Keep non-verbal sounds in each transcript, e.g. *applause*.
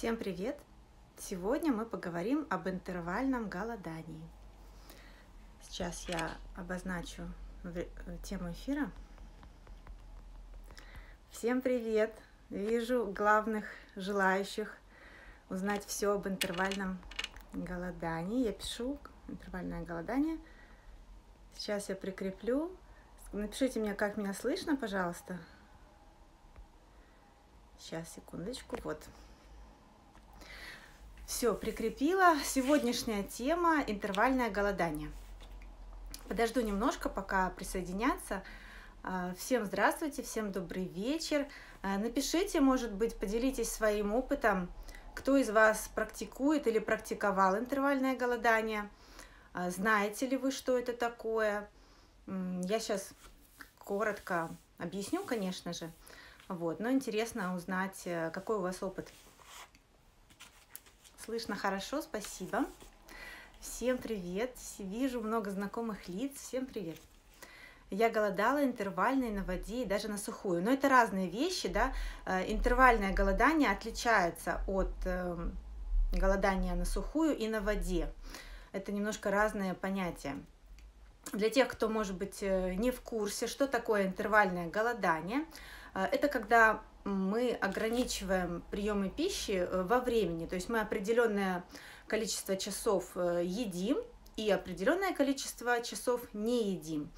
Всем привет! Сегодня мы поговорим об интервальном голодании. Сейчас я обозначу тему эфира. Всем привет! Вижу главных желающих узнать все об интервальном голодании. Я пишу интервальное голодание. Сейчас я прикреплю. Напишите мне, как меня слышно, пожалуйста. Сейчас, секундочку. Вот. Все, прикрепила. Сегодняшняя тема – интервальное голодание. Подожду немножко, пока присоединятся. А, всем здравствуйте, всем добрый вечер. А, напишите, может быть, поделитесь своим опытом, кто из вас практикует или практиковал интервальное голодание. А, знаете ли вы, что это такое? Я сейчас коротко объясню, конечно же. Вот, но интересно узнать, э, какой у вас опыт. Слышно хорошо, спасибо. Всем привет. Вижу много знакомых лиц. Всем привет. Я голодала интервально и на воде, и даже на сухую. Но это разные вещи, да. Э, интервальное голодание отличается от эм, голодания на сухую и на воде. Это немножко разные понятия. Для тех, кто, может быть, э, не в курсе, что такое интервальное голодание, э, это когда мы ограничиваем приемы пищи э, во времени, то есть мы определенное количество часов э, едим и определенное количество часов не едим.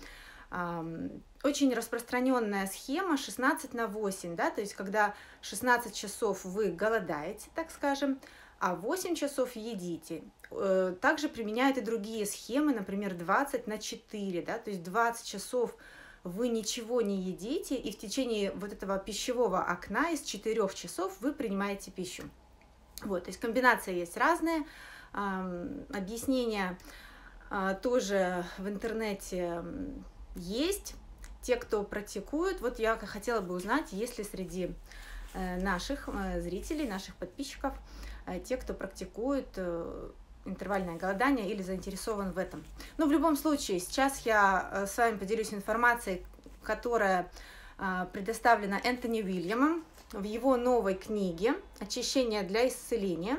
Очень распространенная схема 16 на 8, да, то есть когда 16 часов вы голодаете, так скажем, а 8 часов едите. Э, также применяют и другие схемы, например, 20 на 4, да, то есть 20 часов ничего не едите, и в течение вот этого пищевого окна из 4 часов вы принимаете пищу. Вот, то есть комбинация есть разные, объяснения а, тоже в интернете есть. Те, кто практикуют, вот я хотела бы узнать, есть ли среди э, наших э, зрителей, наших подписчиков, э, те, кто практикует интервальное голодание или заинтересован в этом. Но в любом случае, сейчас я э, с вами поделюсь информацией, которая э, предоставлена Энтони Уильямом в его новой книге «Очищение для исцеления».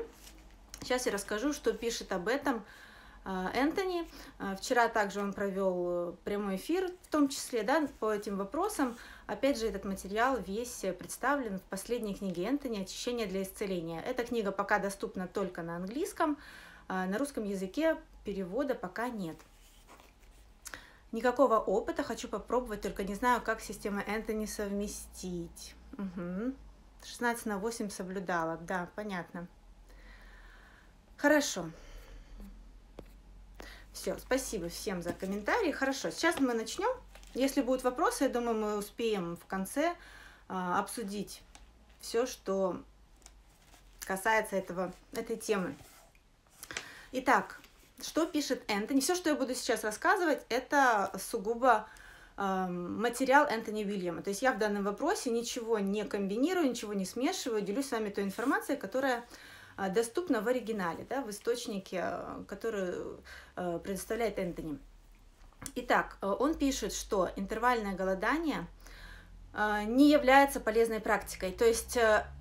Сейчас я расскажу, что пишет об этом э, Энтони. Вчера также он провел прямой эфир, в том числе да, по этим вопросам. Опять же, этот материал весь представлен в последней книге Энтони «Очищение для исцеления». Эта книга пока доступна только на английском, на русском языке перевода пока нет. Никакого опыта, хочу попробовать, только не знаю, как система Энтони совместить. Угу. 16 на 8 соблюдала, да, понятно. Хорошо. Все, спасибо всем за комментарии. Хорошо, сейчас мы начнем. Если будут вопросы, я думаю, мы успеем в конце а, обсудить все, что касается этого, этой темы. Итак, что пишет Энтони? Все, что я буду сейчас рассказывать, это сугубо э, материал Энтони Уильяма. То есть я в данном вопросе ничего не комбинирую, ничего не смешиваю, делюсь с вами той информацией, которая э, доступна в оригинале, да, в источнике, э, который э, предоставляет Энтони. Итак, он пишет, что интервальное голодание не является полезной практикой. То есть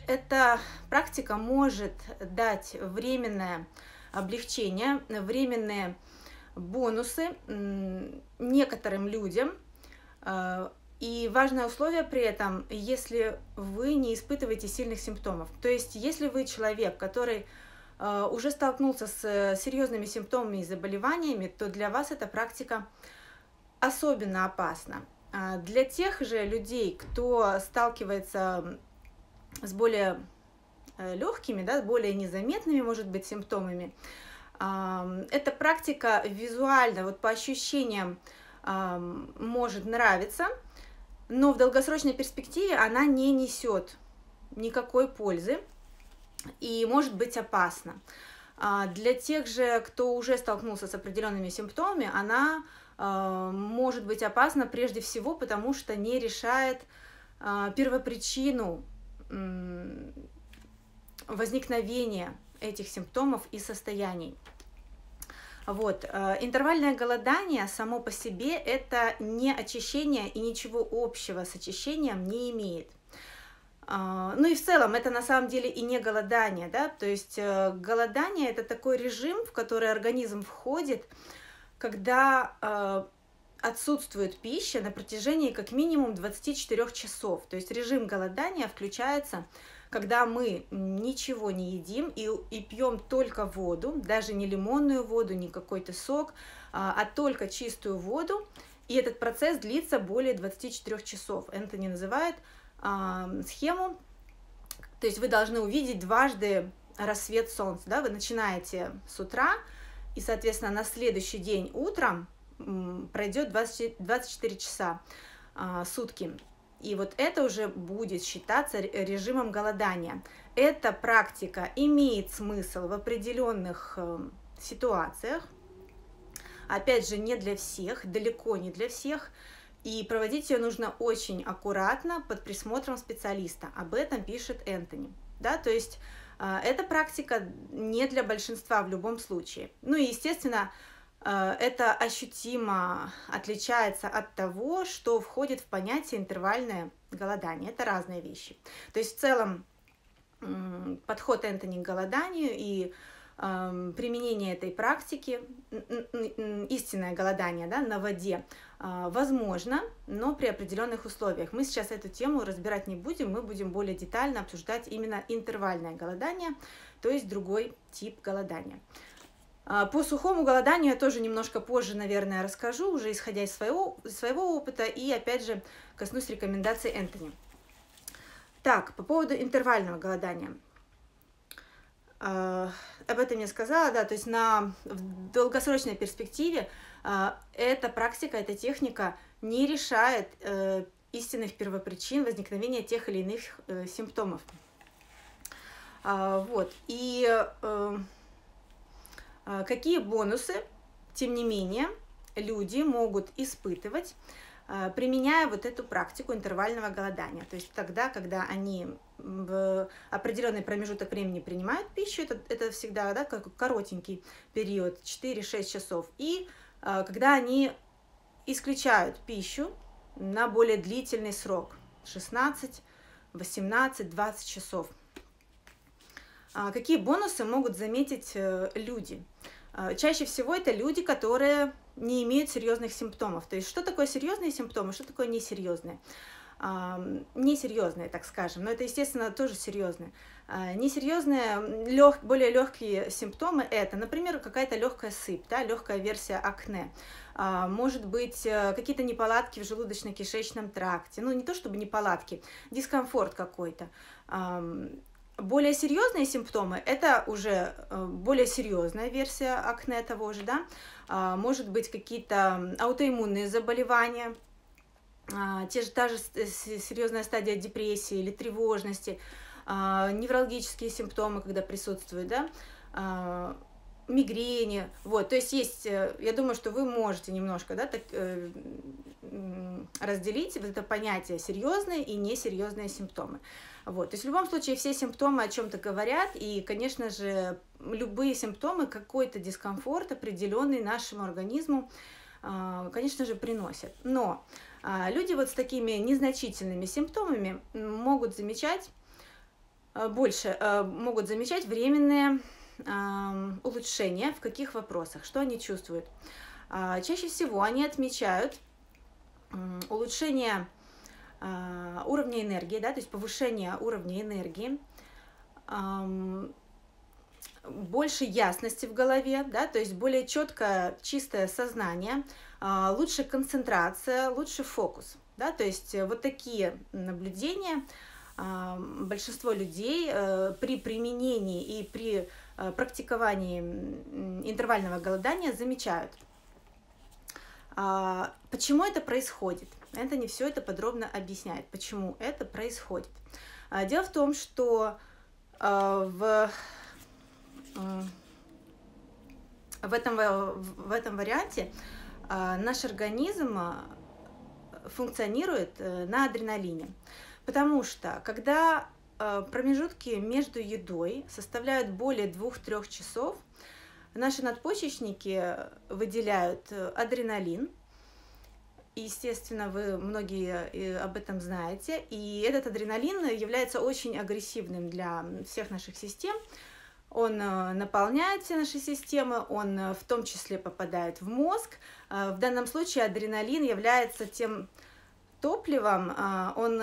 эта практика может дать временное облегчения, временные бонусы некоторым людям. Э, и важное условие при этом, если вы не испытываете сильных симптомов. То есть, если вы человек, который э, уже столкнулся с серьезными симптомами и заболеваниями, то для вас эта практика особенно опасна. А для тех же людей, кто сталкивается с более Э, легкими, да, более незаметными, может быть, симптомами. Эта практика визуально, вот по ощущениям, может нравиться, но в долгосрочной перспективе она не несет никакой пользы и может быть опасна. А для тех же, кто уже столкнулся с определенными симптомами, она может быть опасна прежде всего, потому что не решает а, первопричину возникновения этих симптомов и состояний. Вот. Э, интервальное голодание само по себе это не очищение и ничего общего с очищением не имеет. А, ну и в целом это на самом деле и не голодание, да, то есть э, голодание это такой режим, в который организм входит, когда э, отсутствует пища на протяжении как минимум 24 часов. То есть режим голодания включается, когда мы ничего не едим и, и пьем только воду, даже не лимонную воду, не какой-то сок, а, а только чистую воду. И этот процесс длится более 24 часов. Энтони называет схему, то есть вы должны увидеть дважды рассвет солнца, да, вы начинаете с утра, и, соответственно, на следующий день утром пройдет 20, 24 часа а, сутки. И вот это уже будет считаться режимом голодания. Эта практика имеет смысл в определенных э, ситуациях. Опять же, не для всех, далеко не для всех. И проводить ее нужно очень аккуратно под присмотром специалиста. Об этом пишет Энтони. Да, то есть э, эта практика не для большинства в любом случае. Ну и, естественно, это ощутимо отличается от того, что входит в понятие интервальное голодание. Это разные вещи. То есть в целом подход Энтони к голоданию и применение этой практики, истинное голодание да, на воде, а, возможно, но при определенных условиях. Мы сейчас эту тему разбирать не будем, мы будем более детально обсуждать именно интервальное голодание, то есть другой тип голодания. А, по сухому голоданию я тоже немножко позже, наверное, расскажу, уже исходя из своего, своего опыта, и опять же коснусь рекомендаций Энтони. Так, по поводу интервального голодания. А, об этом я сказала, да, то есть на в долгосрочной перспективе а, эта практика, эта техника не решает э, истинных первопричин возникновения тех или иных э, симптомов. Вот. И э, какие бонусы, тем не менее, люди могут испытывать, применяя вот эту практику интервального голодания. То есть тогда, когда они в определенный промежуток времени принимают пищу, это, это всегда да, как коротенький период, 4-6 часов, и а, когда они исключают пищу на более длительный срок 16, 18, 20 часов. А, какие бонусы могут заметить э, люди? А, чаще всего это люди, которые не имеют серьезных симптомов. То есть что такое серьезные симптомы, что такое несерьезные? Несерьезные, так скажем, но это, естественно, тоже серьезные. А, несерьезные, лег, более легкие симптомы это, например, какая-то легкая сыпь, да, легкая версия акне. А, может быть, э, какие-то неполадки в желудочно-кишечном тракте. Ну, не то чтобы неполадки, дискомфорт какой-то. Более серьезные симптомы – это уже э, более серьезная версия акне того же, да. А, может быть, какие-то аутоиммунные заболевания, те же, та же серьезная стадия депрессии или тревожности – а, неврологические симптомы, когда присутствуют, да, а, мигрени, вот, то есть есть, э, я думаю, что вы можете немножко, да, так, э, разделить вот это понятие серьезные и несерьезные симптомы. Вот, то есть в любом случае все симптомы о чем-то говорят, и, конечно же, любые симптомы какой-то дискомфорт определенный нашему организму, э, конечно же, приносят. Но э, люди вот с такими незначительными симптомами могут замечать Э, больше могут замечать временные улучшения в каких вопросах, что они чувствуют. А, чаще всего они отмечают улучшение а, уровня энергии, да, то есть повышение уровня энергии, больше ясности в голове, да, то есть более четкое, чистое сознание, а, лучше концентрация, лучше фокус. Да, то есть вот такие наблюдения большинство людей э, при применении и при э, практиковании интервального голодания замечают. А, почему это происходит? Это не все это подробно объясняет, почему это происходит. А, дело в том, что э, в, в, этом, в этом варианте наш организм функционирует на адреналине. Потому что когда э, промежутки между едой составляют более 2-3 часов, наши надпочечники выделяют э, адреналин, естественно, вы многие э, об этом знаете. И этот адреналин является очень агрессивным для всех наших систем. Он э, наполняет все наши системы, он э, в том числе попадает в мозг. В данном случае адреналин является тем топливом, он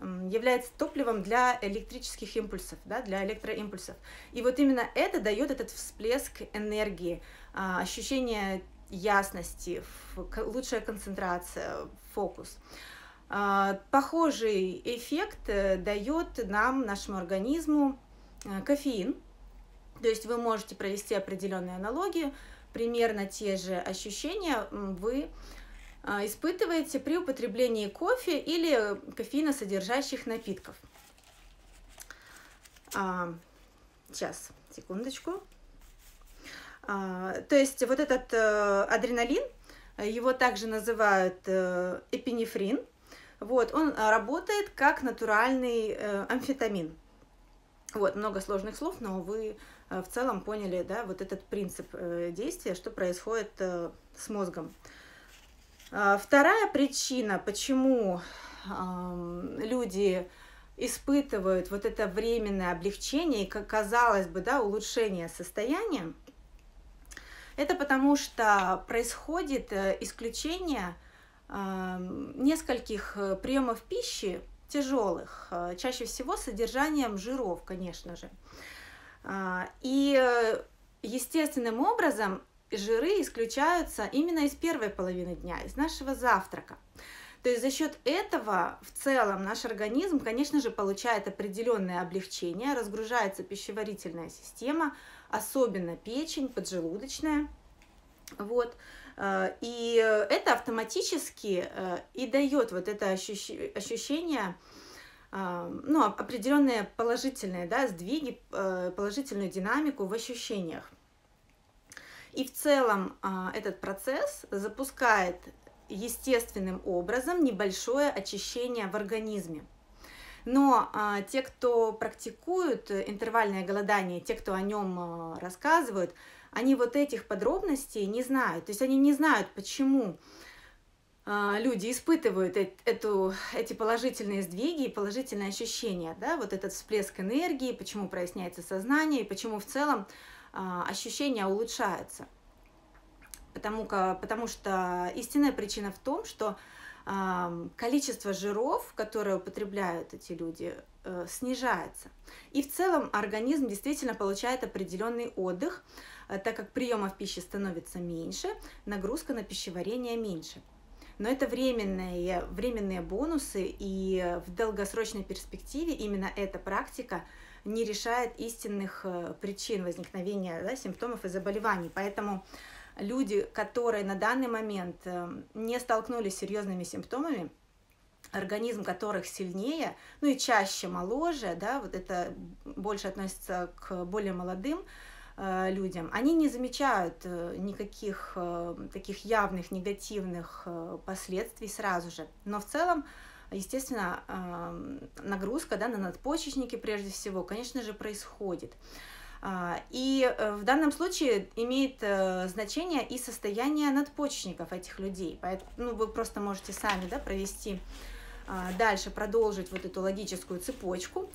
является топливом для электрических импульсов, да, для электроимпульсов. И вот именно это дает этот всплеск энергии, ощущение ясности, лучшая концентрация, фокус. А, похожий эффект э, дает нам, нашему организму, э, кофеин. То есть вы можете провести определенные аналогии, примерно те же ощущения вы а, испытываете при употреблении кофе или кофеиносодержащих напитков. А, сейчас, секундочку. А, то есть вот этот э, адреналин, его также называют э, эпинефрин, вот, он работает как натуральный э, амфетамин. Вот, много сложных слов, но вы в целом поняли, да, вот этот принцип действия, что происходит с мозгом. А, вторая причина, почему люди испытывают вот это временное облегчение и, казалось бы, да, улучшение состояния, это потому что происходит э, исключение нескольких э, приемов пищи тяжелых, э, чаще всего с содержанием жиров, конечно же. А, и естественным образом жиры исключаются именно из первой половины дня, из нашего завтрака. То есть за счет этого в целом наш организм, конечно же, получает определенное облегчение, разгружается пищеварительная система, особенно печень, поджелудочная. Вот. Э, и это автоматически э, и дает вот это ощущение, э, ну, определенные положительные да, сдвиги, положительную динамику в ощущениях. И в целом этот процесс запускает естественным образом небольшое очищение в организме. Но а, те, кто практикуют интервальное голодание, те, кто о нем а, рассказывают, они вот этих подробностей не знают. То есть они не знают, почему а, люди испытывают эту, эти положительные сдвиги и положительные ощущения, да, вот этот всплеск энергии, почему проясняется сознание и почему в целом а, ощущения улучшаются. Потому, потому что истинная причина в том, что количество жиров, которые употребляют эти люди, э, снижается. И в целом организм действительно получает определенный отдых, э, так как приемов пищи становится меньше, нагрузка на пищеварение меньше. Но это временные, временные бонусы, и в долгосрочной перспективе именно эта практика не решает истинных э, причин возникновения да, симптомов и заболеваний. Поэтому люди, которые на данный момент эм, не столкнулись с серьезными симптомами, организм которых сильнее, ну и чаще моложе, да, вот это больше относится к более молодым э, людям, они не замечают э, никаких э, таких явных негативных э, последствий сразу же. Но в целом, естественно, нагрузка да, на надпочечники прежде всего, конечно же, происходит. А, и э, в данном случае имеет э, значение и состояние надпочечников этих людей. Поэтому ну, вы просто можете сами да, провести а, дальше, продолжить вот эту логическую цепочку.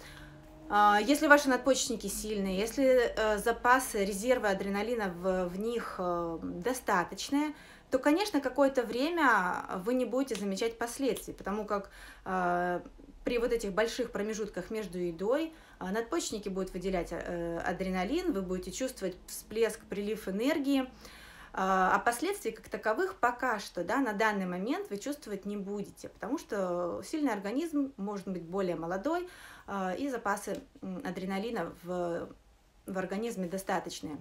А, если ваши надпочечники сильные, если э, запасы резервы адреналина в, в них достаточные, то, конечно, какое-то время вы не будете замечать последствий, потому как при вот этих больших промежутках между едой а, надпочечники будут выделять э, адреналин, вы будете чувствовать всплеск, прилив энергии, а, а последствий как таковых пока что, да, на данный момент вы чувствовать не будете, потому что сильный организм может быть более молодой, и запасы адреналина в, в организме достаточные.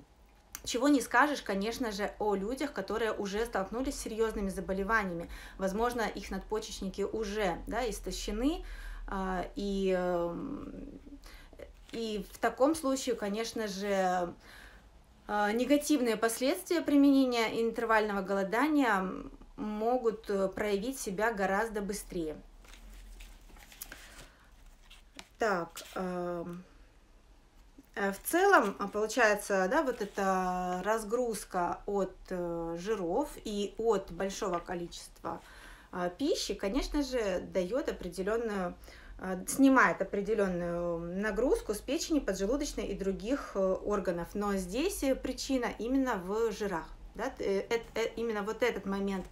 Чего не скажешь, конечно же, о людях, которые уже столкнулись с серьезными заболеваниями. Возможно, их надпочечники уже да, истощены, и эм, и в таком случае, конечно же, а, негативные последствия применения интервального голодания могут э, проявить себя гораздо быстрее. Так, э, Э, в целом, а, получается, да, вот эта разгрузка от э, жиров и от большого количества а, пищи, конечно же, дает определенную а, снимает определенную нагрузку с печени, поджелудочной и других э, органов. Но здесь причина именно в жирах. Да? Именно вот этот момент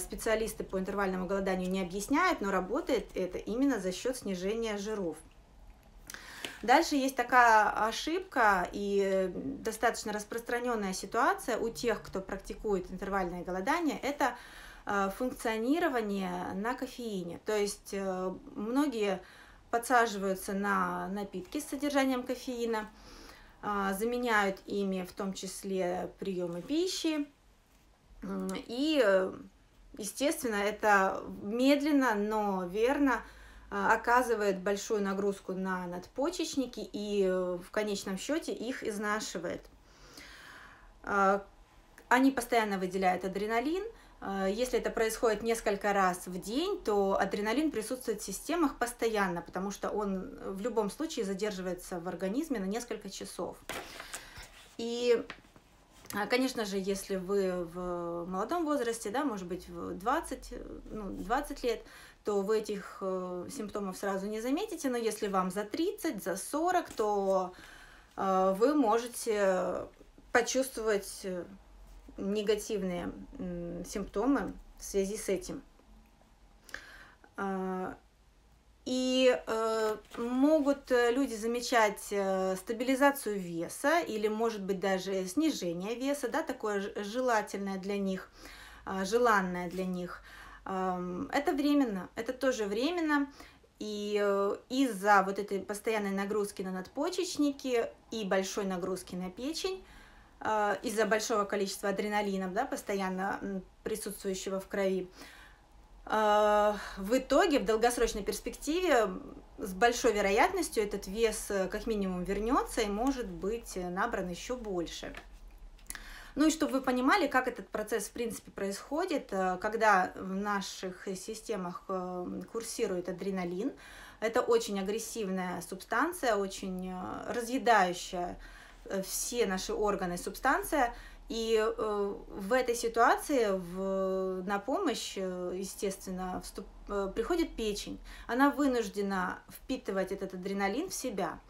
специалисты по интервальному голоданию не объясняют, но работает это именно за счет снижения жиров. Дальше есть такая ошибка и достаточно распространенная ситуация у тех, кто практикует интервальное голодание, это э, функционирование на кофеине. То есть э, многие подсаживаются на напитки с содержанием кофеина, э, заменяют ими в том числе приемы пищи. И, естественно, это медленно, но верно оказывает большую нагрузку на надпочечники и э, в конечном счете их изнашивает. А, они постоянно выделяют адреналин. А, если это происходит несколько раз в день, то адреналин присутствует в системах постоянно, потому что он в любом случае задерживается в организме на несколько часов. И Конечно же, если вы в молодом возрасте, да, может быть, в 20, ну, 20 лет, то вы этих э, симптомов сразу не заметите, но если вам за 30, за 40, то э, вы можете почувствовать э, негативные э, симптомы в связи с этим. Э, и э, могут люди замечать э, стабилизацию веса или, может быть, даже снижение веса, да, такое желательное для них, э, желанное для них – это временно, это тоже временно, и э, из-за вот этой постоянной нагрузки на надпочечники и большой нагрузки на печень, э, из-за большого количества адреналина, да, постоянно присутствующего в крови, э, в итоге, в долгосрочной перспективе, с большой вероятностью этот вес как минимум вернется и может быть набран еще больше. Ну и чтобы вы понимали, как этот процесс в принципе происходит, э, когда в наших системах э, курсирует адреналин, это очень агрессивная субстанция, очень э, разъедающая все наши органы субстанция, и в этой ситуации в, на помощь, естественно, вступ, приходит печень. Она вынуждена впитывать этот адреналин в себя.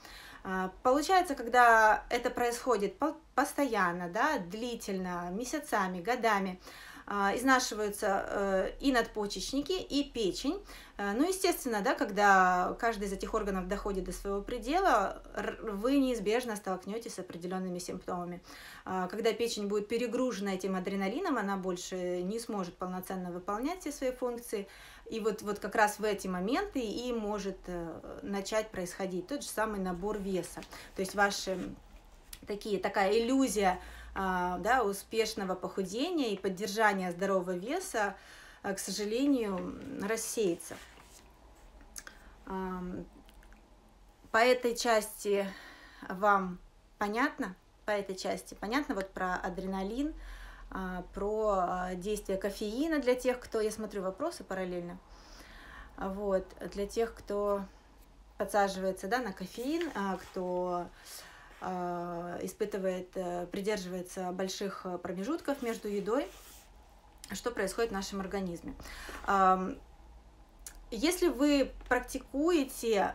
А, получается, когда это происходит постоянно, да, длительно, месяцами, годами, а, изнашиваются э, и надпочечники, и печень. Э, ну, естественно, да, когда каждый из этих органов доходит до своего предела, вы неизбежно столкнетесь с определенными симптомами. А, когда печень будет перегружена этим адреналином, она больше не сможет полноценно выполнять все свои функции, и вот, вот как раз в эти моменты и может э, начать происходить тот же самый набор веса. То есть ваши такие, такая иллюзия а, да, успешного похудения и поддержания здорового веса, э, к сожалению, рассеется. По этой части вам понятно? По этой части понятно вот про адреналин, про а, действие кофеина для тех, кто, я смотрю вопросы параллельно, вот, для тех, кто подсаживается, да, на кофеин, а, кто испытывает, э, придерживается больших промежутков между едой, что происходит в нашем организме. Если вы практикуете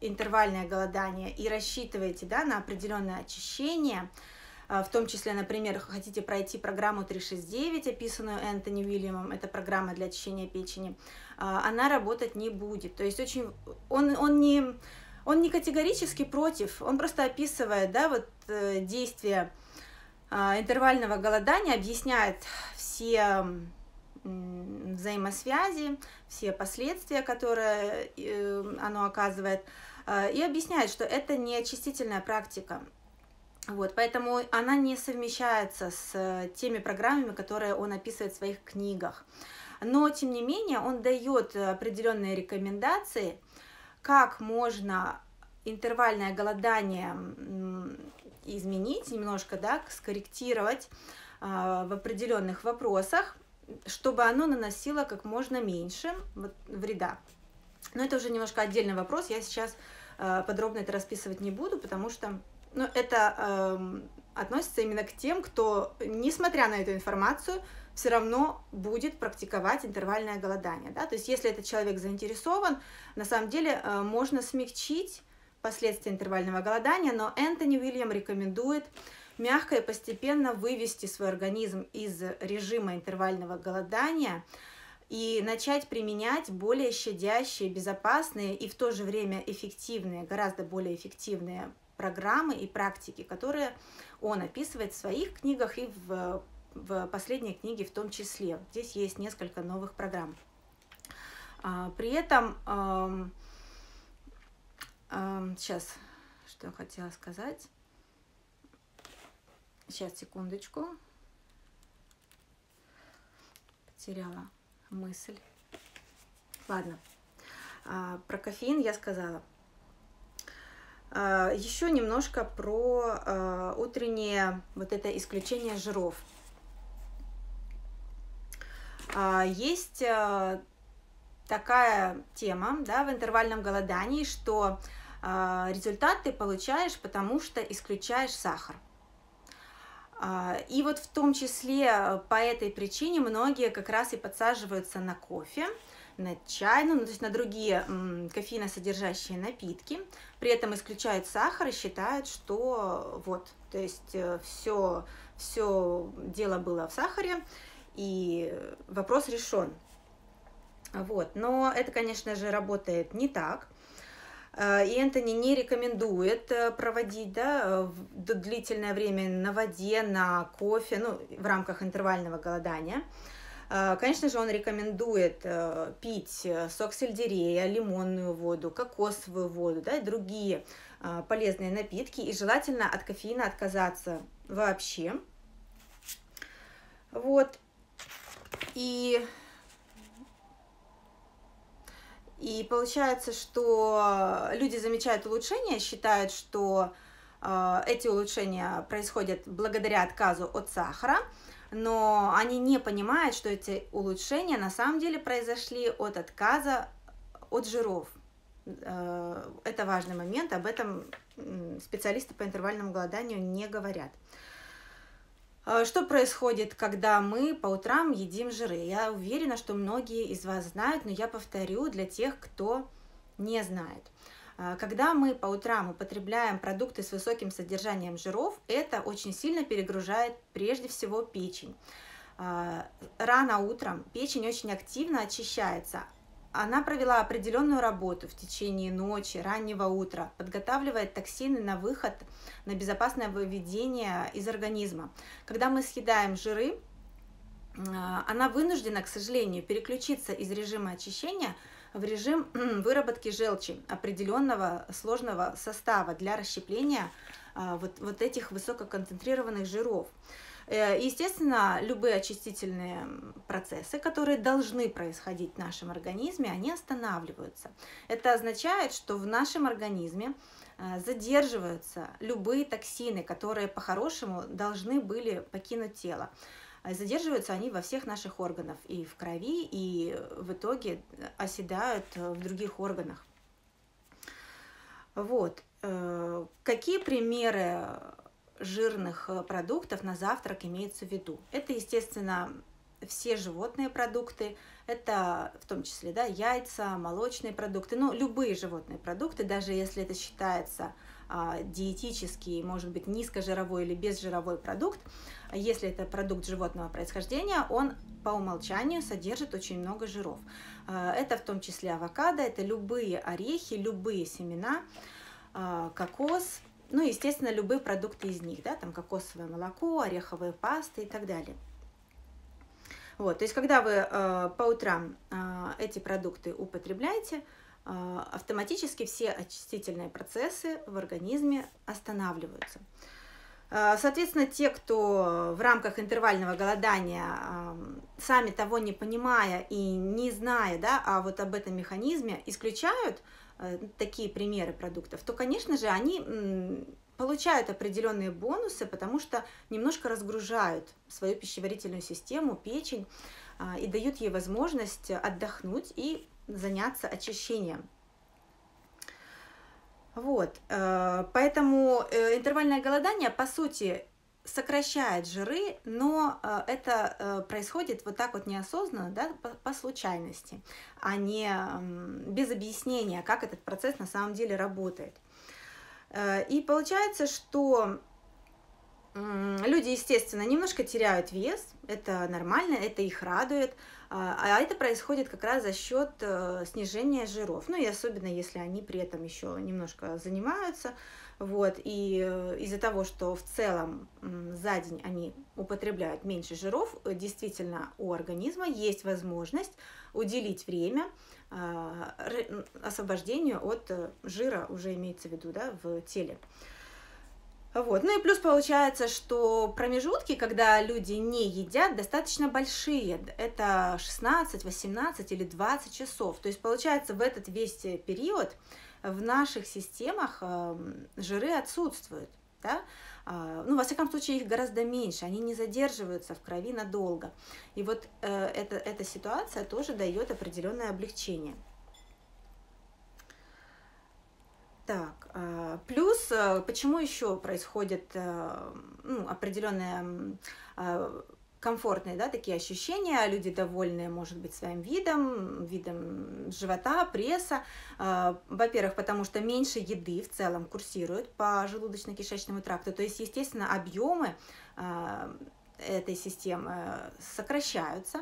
интервальное голодание и рассчитываете да, на определенное очищение, а, в том числе, например, хотите пройти программу 369, описанную Энтони Уильямом, это программа для очищения печени, а, она работать не будет. То есть очень, он, он не он не категорически против, он просто описывает, да, вот э, действия а, интервального голодания, объясняет все взаимосвязи, все последствия, которые э, оно оказывает, и объясняет, что это не очистительная практика, вот, поэтому она не совмещается с э, теми программами, которые он описывает в своих книгах. Но, тем не менее, он дает определенные рекомендации, как можно интервальное голодание изменить немножко, да, скорректировать э, в определенных вопросах, чтобы оно наносило как можно меньше вреда. Но это уже немножко отдельный вопрос. Я сейчас подробно это расписывать не буду, потому что ну, это э, относится именно к тем, кто, несмотря на эту информацию, все равно будет практиковать интервальное голодание. Да? То есть если этот человек заинтересован, на самом деле э, можно смягчить последствия интервального голодания, но Энтони Уильям рекомендует мягко и постепенно вывести свой организм из режима интервального голодания и начать применять более щадящие, безопасные и в то же время эффективные, гораздо более эффективные программы и практики, которые он описывает в своих книгах и в, в последней книге в том числе. Здесь есть несколько новых программ. А, при этом, сейчас, что я хотела сказать. Сейчас, секундочку. Потеряла мысль. Ладно. А, про кофеин я сказала. А, Еще немножко про а, утреннее вот это исключение жиров. А, есть такая тема да, в интервальном голодании, что результат ты получаешь, потому что исключаешь сахар. И вот в том числе по этой причине многие как раз и подсаживаются на кофе, на чай, ну, то есть на другие кофеиносодержащие напитки, при этом исключают сахар и считают, что вот, то есть все, э, все дело было в сахаре, и вопрос решен. Вот. Но это, конечно же, работает не так. Э, и Энтони не рекомендует э, проводить да, длительное время на воде, на кофе, ну, в рамках интервального голодания. А, конечно же, он рекомендует э, пить э, сок сельдерея, лимонную воду, кокосовую воду, да, и другие а, полезные напитки. И желательно от кофеина отказаться вообще. Вот. И, и получается, что люди замечают улучшения, считают, что э, эти улучшения происходят благодаря отказу от сахара, но они не понимают, что эти улучшения на самом деле произошли от отказа от жиров. Э, это важный момент, об этом специалисты по интервальному голоданию не говорят. Э, что происходит, когда мы по утрам едим жиры? Я уверена, что многие из вас знают, но я повторю для тех, кто не знает. А, когда мы по утрам употребляем продукты с высоким содержанием жиров, это очень сильно перегружает прежде всего печень. А, рано утром печень очень активно очищается. Она провела определенную работу в течение ночи, раннего утра, подготавливает токсины на выход, на безопасное выведение из организма. Когда мы съедаем жиры, а, она вынуждена, к сожалению, переключиться из режима очищения – в режим выработки желчи определенного сложного состава для расщепления а, вот, вот этих высококонцентрированных жиров. Э, естественно, любые очистительные процессы, которые должны происходить в нашем организме, они останавливаются. Это означает, что в нашем организме э, задерживаются любые токсины, которые по-хорошему должны были покинуть тело. А задерживаются они во всех наших органах, и в крови, и в итоге оседают в других органах. Вот. Э, какие примеры жирных продуктов на завтрак имеются в виду? Это, естественно, все животные продукты, это в том числе да, яйца, молочные продукты, ну, любые животные продукты, даже если это считается диетический, может быть, низкожировой или безжировой продукт, если это продукт животного происхождения, он по умолчанию содержит очень много жиров. А, это в том числе авокадо, это любые орехи, любые семена, а, кокос, ну, естественно, любые продукты из них, да, там кокосовое молоко, ореховые пасты и так далее. Вот, то есть, когда вы э, по утрам э, эти продукты употребляете, автоматически все очистительные процессы в организме останавливаются. Э, соответственно, те, кто в рамках интервального голодания, сами того не понимая и не зная, да, а вот об этом механизме, исключают э, такие примеры продуктов, то, конечно же, они получают определенные бонусы, потому что немножко разгружают свою пищеварительную систему, печень, а, и дают ей возможность отдохнуть и заняться очищением. Вот, поэтому интервальное голодание, по сути, сокращает жиры, но э, это э, происходит вот так вот неосознанно, да, по, случайности, а не э, без объяснения, как этот процесс на самом деле работает. Э, и получается, что э, люди, естественно, немножко теряют вес, это нормально, это их радует, а это происходит как раз за счет э, снижения жиров. Ну и особенно, если они при этом еще немножко занимаются, вот, и э, из-за того, что в целом за день они употребляют меньше жиров, э, действительно у организма есть возможность уделить время а, освобождению от жира, уже имеется в виду, да, в теле. Вот. Ну и плюс получается, что промежутки, когда люди не едят, достаточно большие. Это 16, 18 или 20 часов. То есть получается в этот весь период в наших системах эм, жиры отсутствуют. Да? А, ну, во всяком случае, их гораздо меньше, они не задерживаются в крови надолго. И вот э, эта, эта ситуация тоже дает определенное облегчение. Так, а, плюс, э, почему еще происходит э, ну, определенная комфортные, да, такие ощущения, люди довольны, может быть, своим видом, видом живота, пресса. А, во-первых, потому что меньше еды в целом курсирует по желудочно-кишечному тракту, то есть, естественно, объемы а, этой системы э, сокращаются.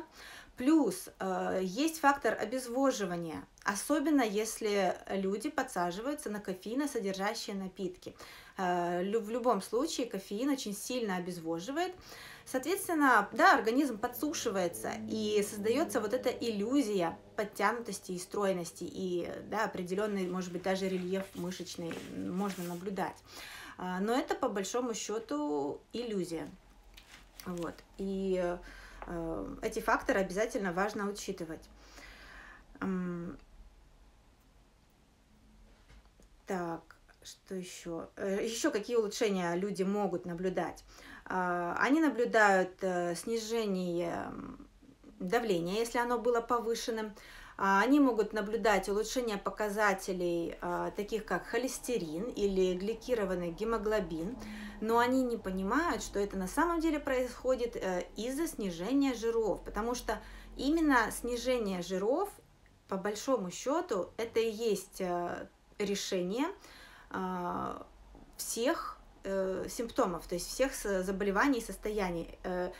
Плюс э, есть фактор обезвоживания, особенно если люди подсаживаются на кофеиносодержащие напитки. Э, в любом случае кофеин очень сильно обезвоживает, Соответственно, да, организм подсушивается, и создается вот эта иллюзия подтянутости и стройности, и да, определенный, может быть, даже рельеф мышечный можно наблюдать. А, но это по большому счету иллюзия. Вот. И э, эти факторы обязательно важно учитывать. Так, что еще? Э, еще какие улучшения люди могут наблюдать? А, они наблюдают э, снижение давления, если оно было повышенным. А, они могут наблюдать улучшение показателей, а, таких как холестерин или гликированный гемоглобин, но они не понимают, что это на самом деле происходит э, из-за снижения жиров, потому что именно снижение жиров, по большому счету, это и есть э, решение всех э, симптомов, то есть всех заболеваний и состояний.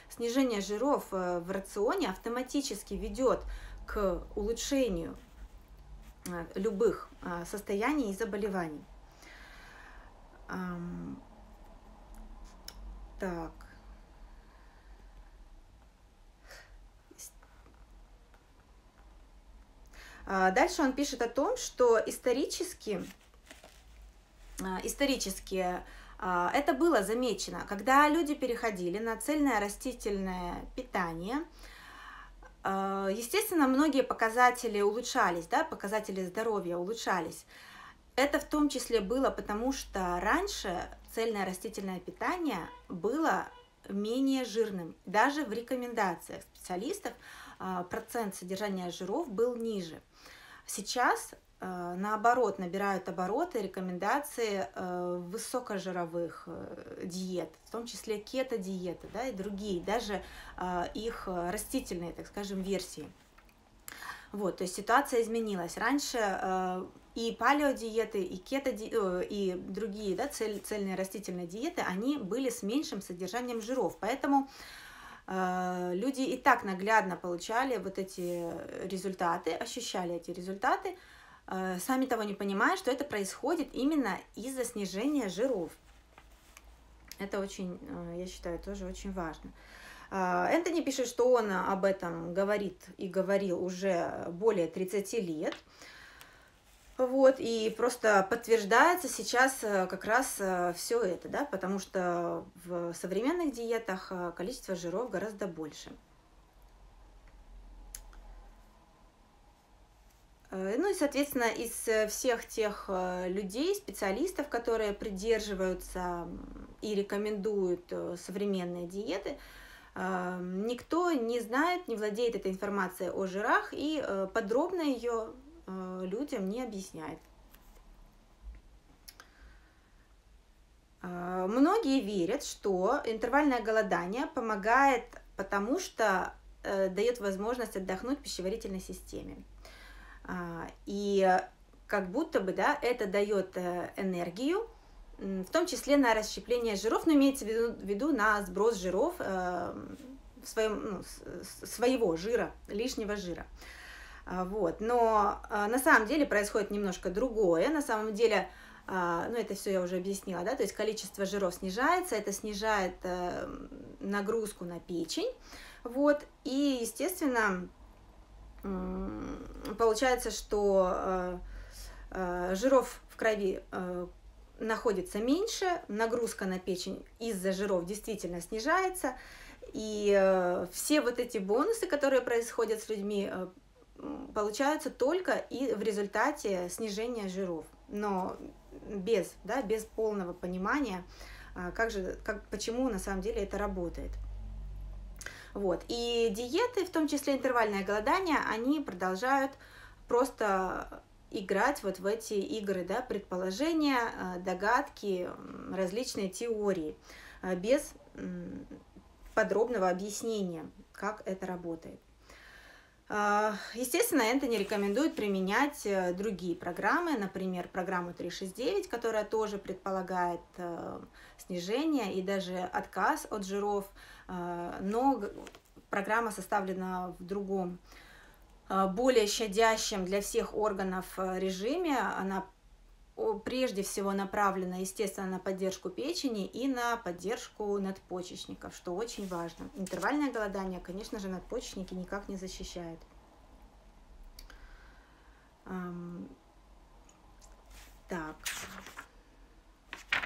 Снижение жиров в рационе автоматически ведет к улучшению э, любых э, состояний и заболеваний. Так. А дальше он пишет о том, что исторически, э, исторически это было замечено, когда люди переходили на цельное растительное питание. А, естественно, многие показатели улучшались, да, показатели здоровья улучшались. Это в том числе было потому, что раньше цельное растительное питание было менее жирным. Даже в рекомендациях специалистов а, процент содержания жиров был ниже. Сейчас наоборот набирают обороты рекомендации э, высокожировых э, диет, в том числе кето-диеты да, и другие, даже их растительные, так скажем, версии. Вот, то есть ситуация изменилась. Раньше и палеодиеты, и кето и другие да, цель, цельные растительные диеты, они были с меньшим содержанием жиров. Поэтому люди и так наглядно получали вот эти результаты, ощущали эти результаты, Э, сами того не понимая, что это происходит именно из-за снижения жиров. Это очень, э, я считаю, тоже очень важно. Э, Энтони пишет, что он об этом говорит и говорил уже более 30 лет. Вот, и просто подтверждается сейчас как раз все это, да, потому что в современных диетах количество жиров гораздо больше. Ну и, соответственно, из э, всех тех э, людей, специалистов, которые придерживаются и рекомендуют современные диеты, никто не знает, не владеет этой информацией о жирах и подробно ее людям не объясняет. многие верят, что интервальное голодание помогает, потому что э, дает возможность отдохнуть пищеварительной системе. А, и как будто бы, да, это дает э, энергию, в том числе на расщепление жиров, но имеется в виду, в виду на сброс жиров, э, своем, ну, своего жира, лишнего жира. А, вот. Но э, на самом деле происходит немножко другое. На самом деле, э, ну это все я уже объяснила, да, то есть количество жиров снижается, это снижает нагрузку на печень. Вот. И, естественно, получается, что э, э, жиров в крови э, находится меньше, нагрузка на печень из-за жиров действительно снижается, и все вот эти бонусы, которые происходят с людьми, получаются только и в результате снижения жиров, но без, да, без полного понимания, как же, как, почему на самом деле это работает. Вот. И диеты, в том числе интервальное голодание, они продолжают просто играть вот в эти игры, да, предположения, э, догадки, различные теории, э, без подробного объяснения, как это работает. Э, естественно, Энтони рекомендует применять другие программы, например, программу 369, которая тоже предполагает снижение и даже отказ от жиров, а, но программа составлена в другом, а, более щадящем для всех органов а, режиме. Она прежде всего направлена, естественно, на поддержку печени и на поддержку надпочечников, что очень важно. Интервальное голодание, конечно же, надпочечники никак не защищает. Так,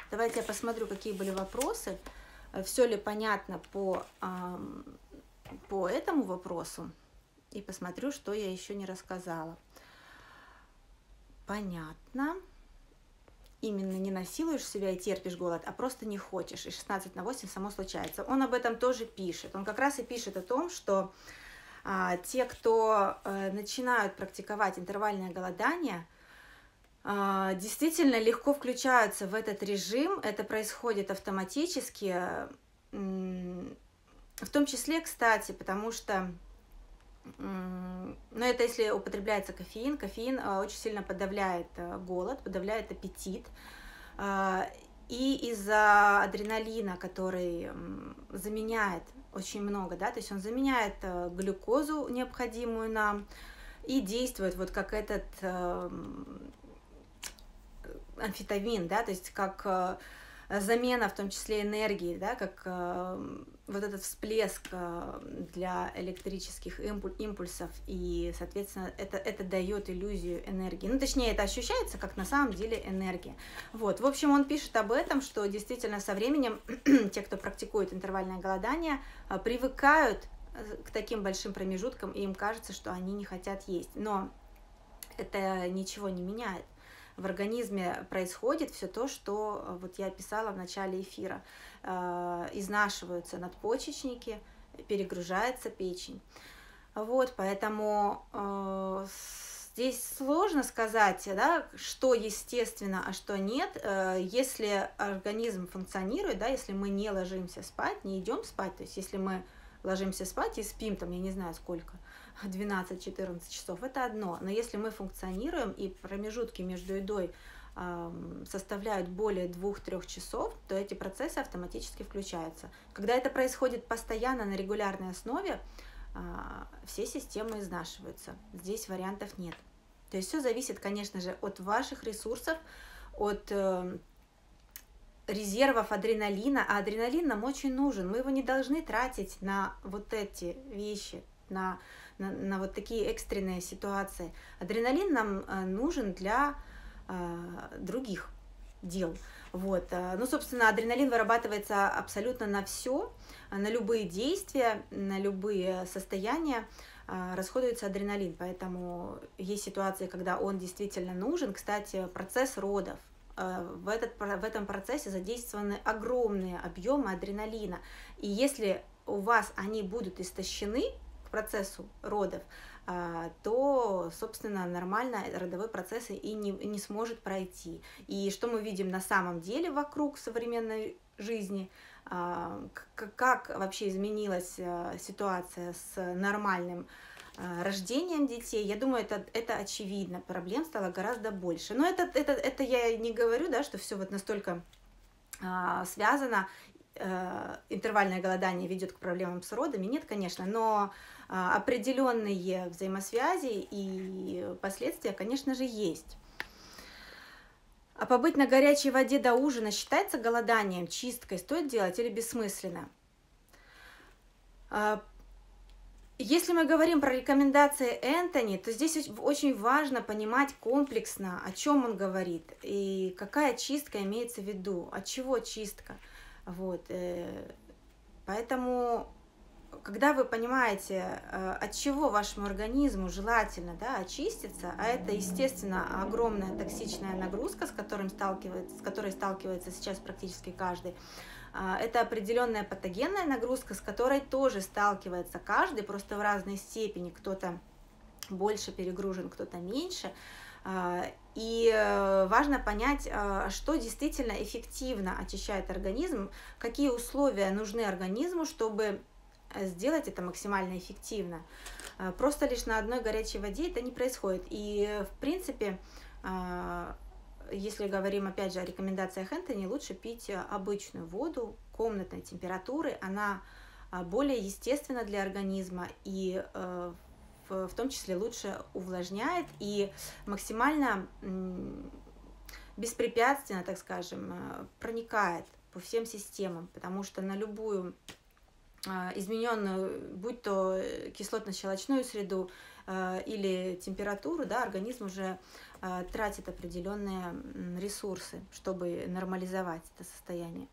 давайте я посмотрю, какие были вопросы. Э, все ли понятно по, по этому вопросу. И посмотрю, что я еще не рассказала. Понятно. Именно не насилуешь себя и терпишь голод, а просто не хочешь. И 16 на 8 само случается. Он об этом тоже пишет. Он как раз и пишет о том, что а, те, кто а, начинают практиковать интервальное голодание – действительно легко включаются в этот режим, это происходит автоматически, в том числе, кстати, потому что, ну, это если употребляется кофеин, кофеин а, очень сильно подавляет а, голод, подавляет аппетит, и из-за адреналина, который заменяет очень много, да, то есть он заменяет глюкозу необходимую нам и действует вот как этот амфетамин, да, то есть как э, замена, в том числе энергии, да, как э, вот этот всплеск э, для электрических импульсов, и, соответственно, это, это дает иллюзию энергии. Ну, точнее, это ощущается как на самом деле энергия. Вот, в общем, он пишет об этом, что действительно со временем *clears throat* те, кто практикует интервальное голодание, привыкают к таким большим промежуткам, и им кажется, что они не хотят есть. Но это ничего не меняет в организме происходит все то, что э, вот я описала в начале эфира. Э, изнашиваются надпочечники, перегружается печень. Вот, поэтому э, здесь сложно сказать, да, что естественно, а что нет. Если организм функционирует, да, если мы не ложимся спать, не идем спать, то есть если мы ложимся спать и спим там, я не знаю сколько, *laughs* 12-14 часов, это одно. Но если мы функционируем и промежутки между едой составляют более 2-3 часов, то эти процессы автоматически включаются. Когда это происходит постоянно на регулярной основе, а, все системы изнашиваются. Здесь вариантов нет. То есть все зависит, конечно же, от ваших ресурсов, от э, резервов адреналина, а адреналин нам очень нужен. Мы его не должны тратить на вот эти вещи, на на, на вот такие экстренные ситуации. Адреналин нам э, нужен для э, других дел. Вот. Э, ну, собственно, адреналин вырабатывается абсолютно на все, на любые действия, на любые состояния расходуется адреналин, поэтому есть ситуации, когда он действительно нужен. Кстати, процесс родов, в, этот, в этом процессе задействованы огромные объемы адреналина. И если у вас они будут истощены, к процессу родов, а, то, собственно, нормально родовой процесс и не, не сможет пройти. И что мы видим на самом деле вокруг современной жизни, как вообще изменилась ситуация с нормальным рождением детей, я думаю, это, это очевидно, проблем стало гораздо больше. Но это, это, это я не говорю, да, что все вот настолько а, связано, а, интервальное голодание ведет к проблемам с родами, нет, конечно, но а, определенные взаимосвязи и последствия, конечно же, есть. А побыть на горячей воде до ужина считается голоданием, чисткой, стоит делать или бессмысленно? Если мы говорим про рекомендации Энтони, то здесь очень важно понимать комплексно, о чем он говорит и какая чистка имеется в виду, от чего чистка. Вот. Э, поэтому, когда вы понимаете, э, от чего вашему организму желательно да, очиститься, а это, естественно, огромная токсичная нагрузка, с, которым сталкивается, с которой сталкивается сейчас практически каждый, это определенная патогенная нагрузка, с которой тоже сталкивается каждый, просто в разной степени. Кто-то больше перегружен, кто-то меньше. А, и э, важно понять, а, что действительно эффективно очищает организм, какие условия нужны организму, чтобы сделать это максимально эффективно. Просто лишь на одной горячей воде это не происходит. И, в принципе, если говорим опять же о рекомендациях Энтони, лучше пить э, обычную воду комнатной температуры. Она а, более естественна для организма и э, в, том числе лучше увлажняет и максимально беспрепятственно, так скажем, э, проникает по всем системам, потому что на любую а, измененную, будь то кислотно-щелочную среду или температуру, да, организм уже Э, тратит определенные ресурсы, чтобы нормализовать это состояние.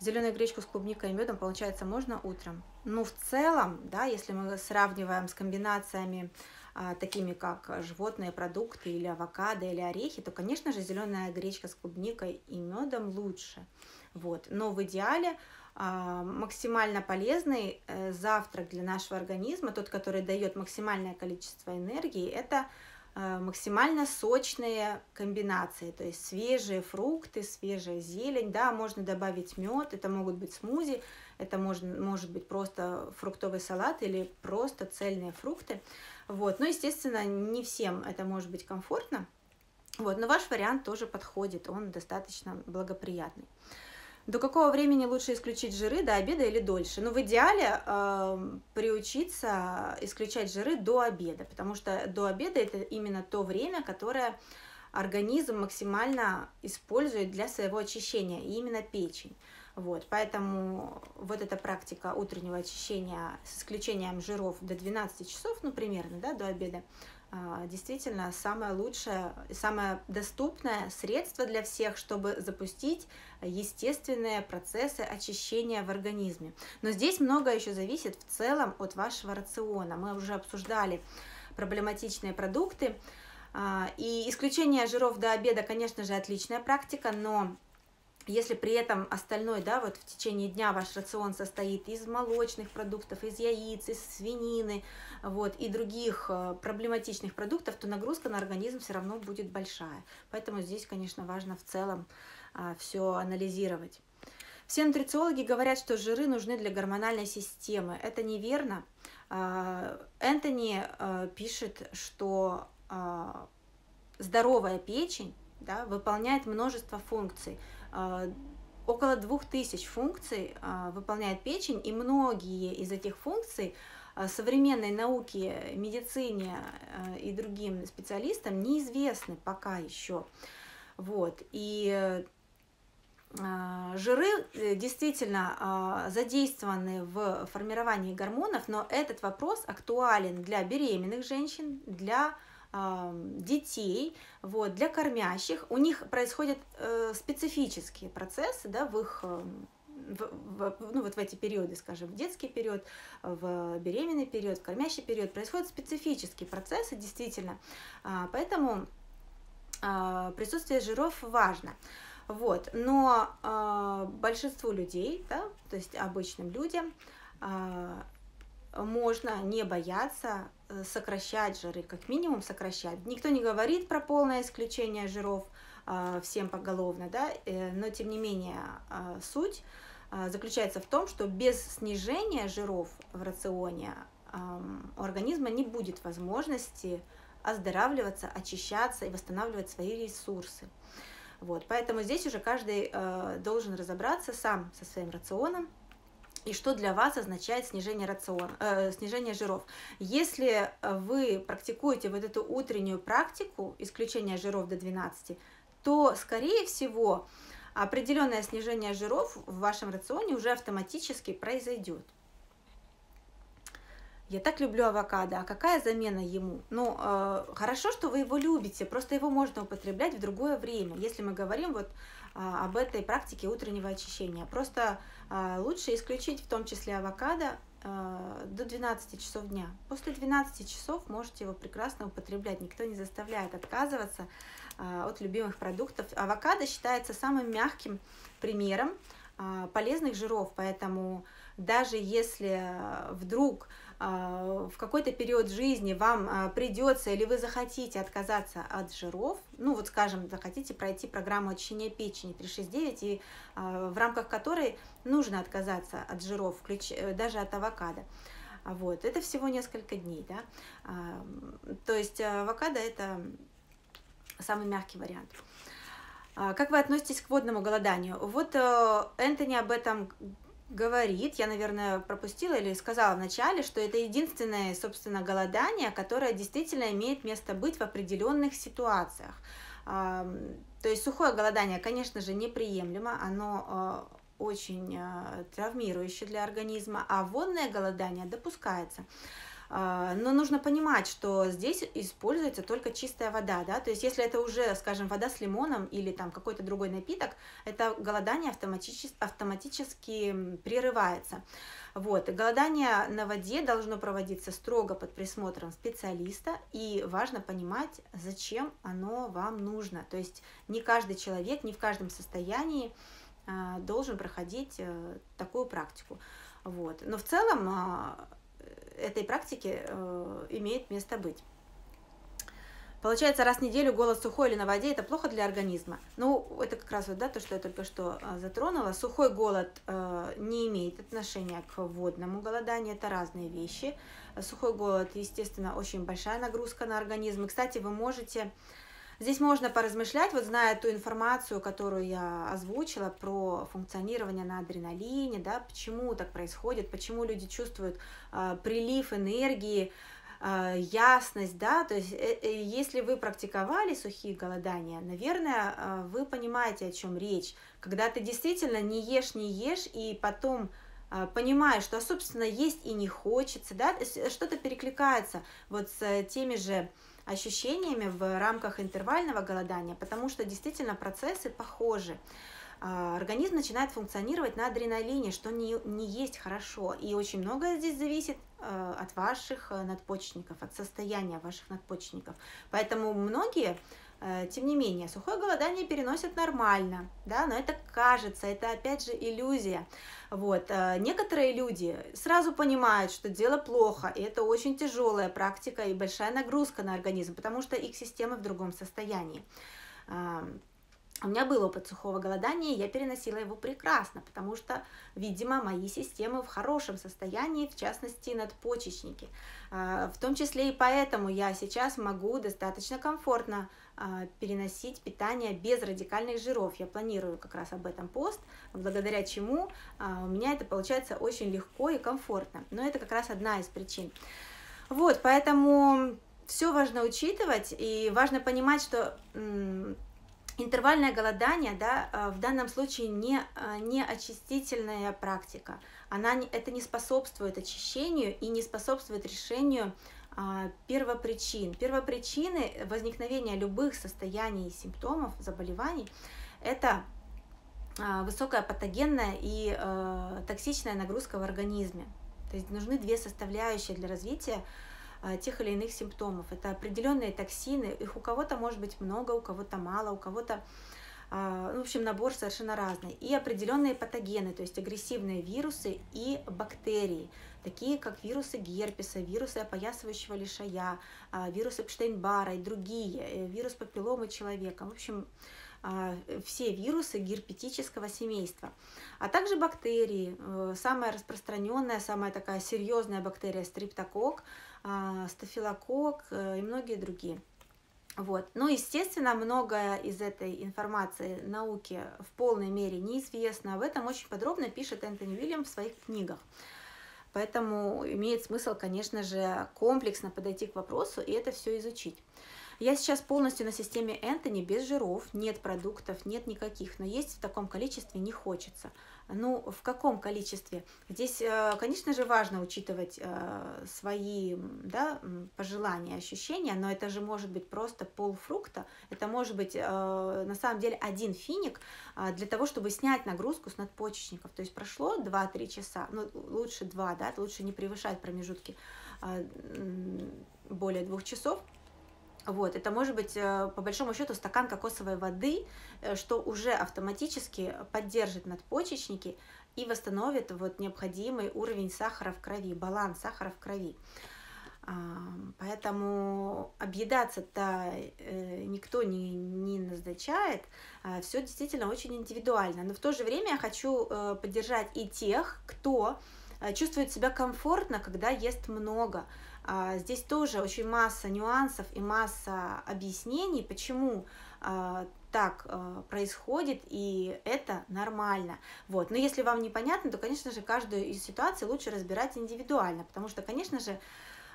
Зеленую гречку с клубникой и медом, получается, можно утром. Но в целом, да, если мы сравниваем с комбинациями а, такими как животные продукты или авокадо или орехи, то, конечно же, зеленая гречка с клубникой и медом лучше. Вот. Но в идеале а, максимально полезный э, завтрак для нашего организма, тот, который дает максимальное количество энергии, это максимально сочные комбинации, то есть свежие фрукты, свежая зелень, да, можно добавить мед, это могут быть смузи, это можно, может быть просто фруктовый салат или просто цельные фрукты, вот, но, естественно, не всем это может быть комфортно, вот, но ваш вариант тоже подходит, он достаточно благоприятный. До какого времени лучше исключить жиры, до обеда или дольше? Ну, в идеале э, приучиться исключать жиры до обеда, потому что до обеда это именно то время, которое организм максимально использует для своего очищения, и именно печень. Вот, поэтому вот эта практика утреннего очищения с исключением жиров до 12 часов, ну, примерно, да, до обеда, действительно самое лучшее, самое доступное средство для всех, чтобы запустить естественные процессы очищения в организме. Но здесь многое еще зависит в целом от вашего рациона. Мы уже обсуждали проблематичные продукты. А, и исключение жиров до обеда, конечно же, отличная практика, но если при этом остальной, да, вот в течение дня ваш рацион состоит из молочных продуктов, из яиц, из свинины, вот, и других э, проблематичных продуктов, то нагрузка на организм все равно будет большая. Поэтому здесь, конечно, важно в целом а, все анализировать. Все нутрициологи говорят, что жиры нужны для гормональной системы. Это неверно. А, Энтони а, пишет, что а, здоровая печень да, выполняет множество функций. А, около двух тысяч функций а, выполняет печень, и многие из этих функций а, современной науке, медицине и другим специалистам неизвестны пока еще. Вот. И жиры э, действительно задействованы в формировании гормонов, но этот вопрос актуален для беременных женщин, для детей, вот, для кормящих, у них происходят э, специфические процессы да, в их э, в, в, ну, вот в эти периоды, скажем, в детский период, в беременный период, в кормящий период, происходят специфические процессы, действительно. А, поэтому а, присутствие жиров важно. Вот. Но а, большинству людей, да, то есть обычным людям, а, можно не бояться э, сокращать жиры, как минимум сокращать. Никто не говорит про полное исключение жиров, всем поголовно, да, но тем не менее суть заключается в том, что без снижения жиров в рационе у организма не будет возможности оздоравливаться, очищаться и восстанавливать свои ресурсы. Вот, поэтому здесь уже каждый э, должен разобраться сам со своим рационом, и что для вас означает снижение, рациона, э, снижение жиров. Если вы практикуете вот эту утреннюю практику исключения жиров до 12, то, скорее всего, определенное снижение жиров в вашем рационе уже автоматически произойдет. Я так люблю авокадо, а какая замена ему? Ну, э, хорошо, что вы его любите, просто его можно употреблять в другое время, если мы говорим вот э, об этой практике утреннего очищения. Просто э, лучше исключить в том числе авокадо э, до 12 часов дня. После 12 часов можете его прекрасно употреблять, никто не заставляет отказываться от любимых продуктов. Авокадо считается самым мягким примером полезных жиров, поэтому даже если вдруг а, в какой-то период жизни вам а, придется или вы захотите отказаться от жиров, ну вот скажем, захотите пройти программу очищения печени 369, и а, в рамках которой нужно отказаться от жиров, включ... Э, даже от авокадо. Вот, это всего несколько дней, да. То есть авокадо это самый мягкий вариант. Как вы относитесь к водному голоданию? Вот э, Энтони об этом говорит, я, наверное, пропустила или сказала вначале, что это единственное, собственно, голодание, которое действительно имеет место быть в определенных ситуациях. То есть сухое голодание, конечно же, неприемлемо, оно а, очень а, травмирующее для организма, а водное голодание допускается. А, но нужно понимать, что здесь используется только чистая вода, да, то есть если это уже, скажем, вода с лимоном или там какой-то другой напиток, это голодание автоматически, автоматически прерывается. Вот. Голодание на воде должно проводиться строго под присмотром специалиста, и важно понимать, зачем оно вам нужно. То есть не каждый человек, не в каждом состоянии а, должен проходить э, такую практику. Вот. Но в целом а, этой практики э, имеет место быть. Получается, раз в неделю голод сухой или на воде – это плохо для организма. Ну, это как раз вот, да, то, что я только что э, затронула. Сухой голод э, не имеет отношения к водному голоданию, это разные вещи. Сухой голод, естественно, очень большая нагрузка на организм. И, кстати, вы можете Здесь можно поразмышлять, вот зная ту информацию, которую я озвучила про функционирование на адреналине, да, почему так происходит, почему люди чувствуют э, прилив энергии, э, ясность, да, то есть э, э, если вы практиковали сухие голодания, наверное, э, вы понимаете, о чем речь, когда ты действительно не ешь, не ешь, и потом понимаешь, что, собственно, есть и не хочется, да, что-то перекликается вот с теми же ощущениями в рамках интервального голодания, потому что действительно процессы похожи. А, организм начинает функционировать на адреналине, что не, не есть хорошо. И очень многое здесь зависит э, от ваших э, надпочечников, от состояния ваших надпочечников. Поэтому многие тем не менее, сухое голодание переносят нормально, да, но это кажется, это опять же иллюзия. Вот. Э, некоторые люди сразу понимают, что дело плохо, и это очень тяжелая практика и большая нагрузка на организм, потому что их система в другом состоянии. У меня был опыт сухого голодания, и я переносила его прекрасно, потому что, видимо, мои системы в хорошем состоянии, в частности, надпочечники. В том числе и поэтому я сейчас могу достаточно комфортно переносить питание без радикальных жиров. Я планирую как раз об этом пост, благодаря чему а, у меня это получается очень легко и комфортно. Но это как раз одна из причин. Вот, поэтому все важно учитывать, и важно понимать, что Интервальное голодание, да, э, в данном случае не, не очистительная практика. Она, это не способствует очищению и не способствует решению а, первопричин. Первопричины возникновения любых состояний, симптомов, заболеваний – это а, высокая патогенная и э, токсичная нагрузка в организме. То есть нужны две составляющие для развития а, тех или иных симптомов. Это определенные токсины, их у кого-то может быть много, у кого-то мало, у кого-то а, в общем, набор совершенно разный. И определенные патогены, то есть агрессивные вирусы и бактерии, такие как вирусы герпеса, вирусы опоясывающего лишая, а, вирусы Эпштейн-Бара и другие, э, вирус папилломы человека. В общем, все вирусы герпетического семейства, а также бактерии. Э, самая распространенная, самая такая серьезная бактерия стриптокок, стафилокок и многие другие. Вот. Ну, естественно, многое из этой информации науки в полной мере неизвестно. Об этом очень подробно пишет Энтони Уильям в своих книгах. Поэтому имеет смысл, конечно же, комплексно подойти к вопросу и это все изучить. Я сейчас полностью на системе Энтони без жиров, нет продуктов, нет никаких, но есть в таком количестве не хочется. Ну, в каком количестве? Здесь, э, конечно же, важно учитывать э, свои да, пожелания, ощущения, но это же может быть просто полфрукта, это может быть э, на самом деле один финик для того, чтобы снять нагрузку с надпочечников. То есть прошло 2-3 часа, ну, лучше 2, да, лучше не превышать промежутки более двух часов, вот, это может быть, э, по большому счету, стакан кокосовой воды, э, что уже автоматически поддержит надпочечники и восстановит вот необходимый уровень сахара в крови, баланс сахара в крови. Поэтому объедаться-то э, никто не, не назначает, а все действительно очень индивидуально. Но в то же время я хочу поддержать и тех, кто чувствует себя комфортно, когда ест много, а, здесь тоже очень масса нюансов и масса объяснений, почему а, так а, происходит, и это нормально. Вот. Но если вам непонятно, то, конечно же, каждую из ситуаций лучше разбирать индивидуально, потому что, конечно же,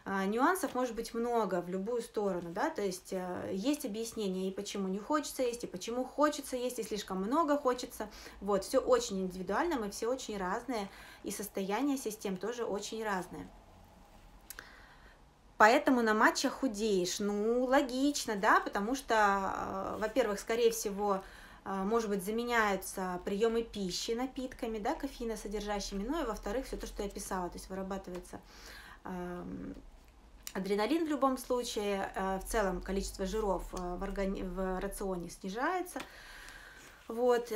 нюансов может быть много в любую сторону, да, то есть есть объяснение и почему не хочется есть, и почему хочется есть, и слишком много хочется, вот, все очень индивидуально, мы все очень разные, и состояние систем тоже очень разное. Поэтому на матчах худеешь. Ну, логично, да, потому что, э, во-первых, скорее всего, э, может быть, заменяются приемы пищи напитками, да, кофеиносодержащими, ну и, во-вторых, все то, что я писала, то есть вырабатывается эм, адреналин в любом случае, э, в целом количество жиров в, органи... в рационе снижается, вот,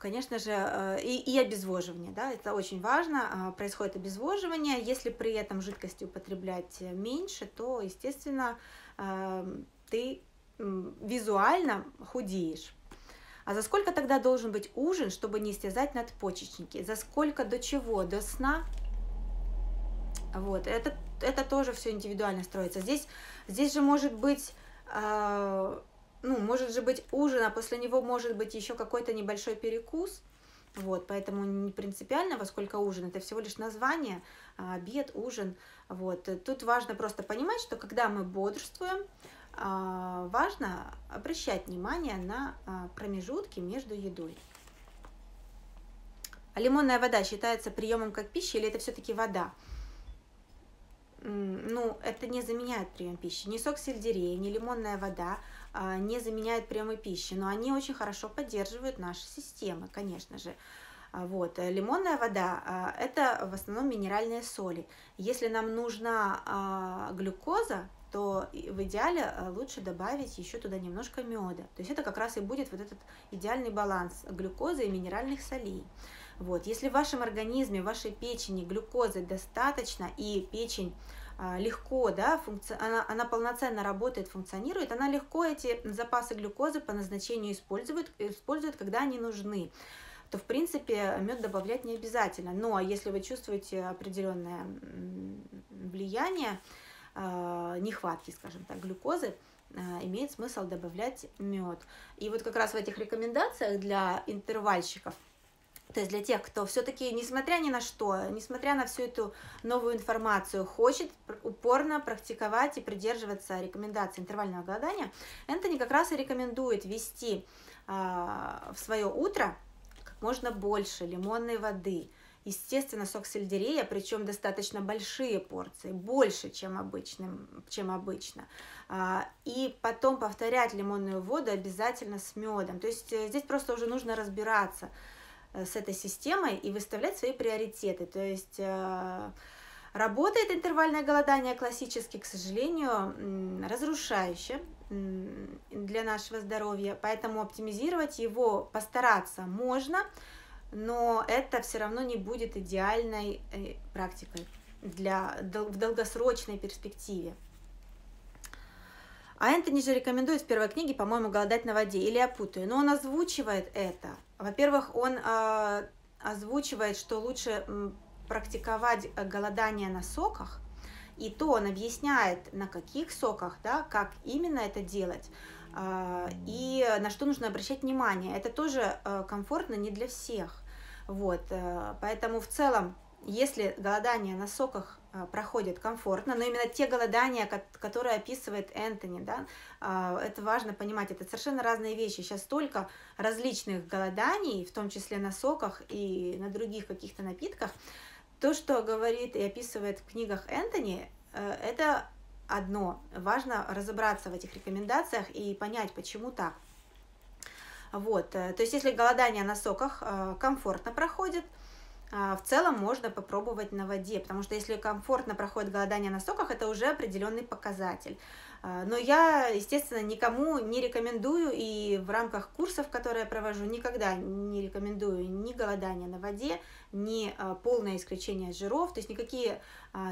конечно же, э, и, и обезвоживание, да, это очень важно, а, происходит обезвоживание, если при этом жидкости употреблять меньше, то, естественно, э, ты визуально худеешь. А за сколько тогда должен быть ужин, чтобы не истязать надпочечники? За сколько до чего? До сна? Вот, это, это тоже все индивидуально строится. Здесь, здесь же может быть э, ну, может же быть ужин, а после него может быть еще какой-то небольшой перекус. Вот, поэтому не принципиально, во сколько ужин, это всего лишь название, а, обед, ужин. Вот, тут важно просто понимать, что когда мы бодрствуем, а, важно обращать внимание на а, промежутки между едой. А лимонная вода считается приемом как пища или это все-таки вода? Ну, это не заменяет прием пищи. Ни сок сельдерея, ни лимонная вода не заменяют прямой пищи, но они очень хорошо поддерживают наши системы, конечно же. А, вот. Э, лимонная вода а, – это в основном минеральные соли. Если нам нужна глюкоза, то в идеале лучше добавить еще туда немножко меда. То есть это как раз и будет вот этот идеальный баланс глюкозы и минеральных солей. Вот. Если в вашем организме, в вашей печени глюкозы достаточно и печень а, легко, да, функци... она, она полноценно работает, функционирует, она легко эти запасы глюкозы по назначению использует, использует, когда они нужны то в принципе мед добавлять не обязательно. Но если вы чувствуете определенное влияние, а, нехватки, скажем так, глюкозы, а, имеет смысл добавлять мед. И вот как раз в этих рекомендациях для интервальщиков – то есть для тех, кто все-таки, несмотря ни на что, несмотря на всю эту новую информацию, хочет упорно практиковать и придерживаться рекомендаций интервального голодания, Энтони как раз и рекомендует ввести э, в свое утро как можно больше лимонной воды, естественно, сок сельдерея, причем достаточно большие порции, больше, чем, обычным, чем обычно. А, и потом повторять лимонную воду обязательно с медом. То есть э, здесь просто уже нужно разбираться, с этой системой и выставлять свои приоритеты. То есть э, работает интервальное голодание классически, к сожалению, разрушающе для нашего здоровья, поэтому оптимизировать его постараться можно, но это все равно не будет идеальной э, практикой для, в долгосрочной перспективе. А Энтони же рекомендует в первой книге, по-моему, «Голодать на воде», или я путаю, но он озвучивает это. Во-первых, он э, озвучивает, что лучше практиковать голодание на соках, и то он объясняет, на каких соках, да, как именно это делать, э, и на что нужно обращать внимание. Это тоже э, комфортно не для всех. Вот, э, поэтому в целом, если голодание на соках а, проходит комфортно, но именно те голодания, которые описывает Энтони, да, а, это важно понимать, это совершенно разные вещи. Сейчас столько различных голоданий, в том числе на соках и на других каких-то напитках. То, что говорит и описывает в книгах Энтони, э, это одно. Важно разобраться в этих рекомендациях и понять, почему так. Вот, э, то есть если голодание на соках э, комфортно проходит – в целом можно попробовать на воде, потому что если комфортно проходит голодание на соках, это уже определенный показатель. А, но я, естественно, никому не рекомендую, и в рамках курсов, которые я провожу, никогда не рекомендую ни голодание на воде, ни а, полное исключение жиров, то есть никакие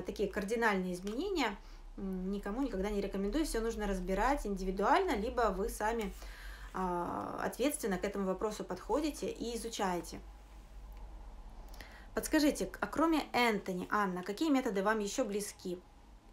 такие кардинальные изменения никому никогда не рекомендую, все нужно разбирать индивидуально, либо вы сами ответственно к этому вопросу подходите и изучаете. Подскажите, а кроме Энтони, Анна, какие методы вам еще близки?